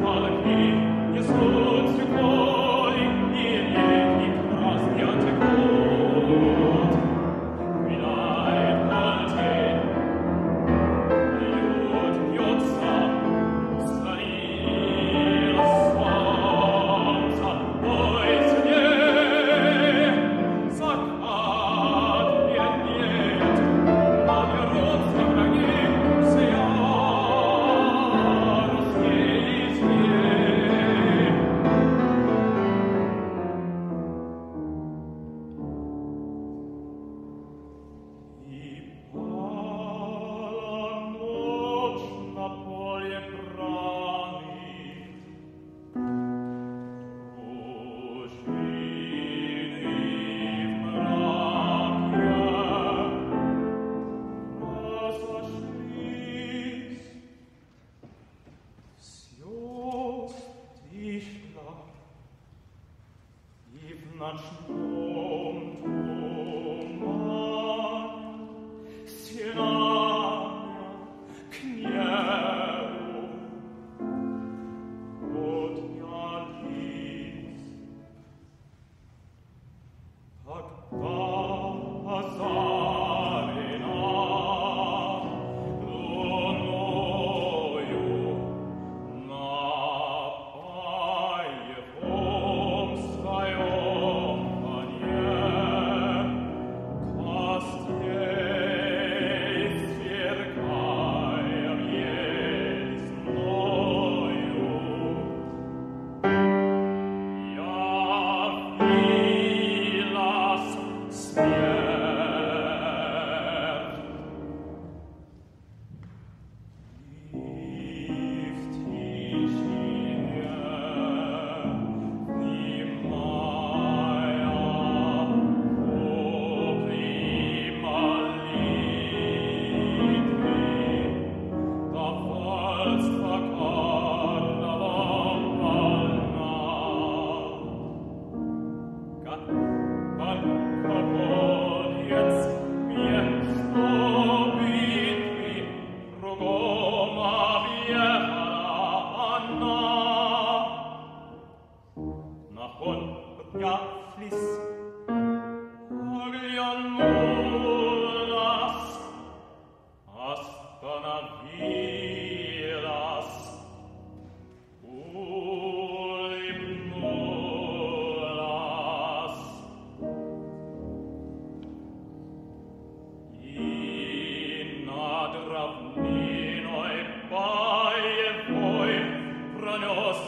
What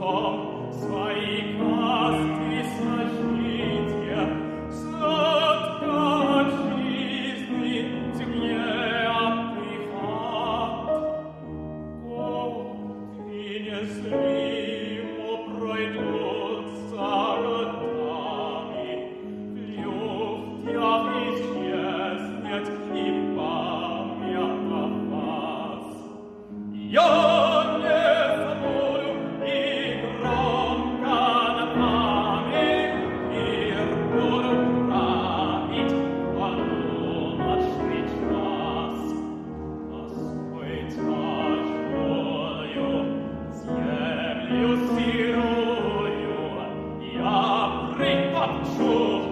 volta sai Oh,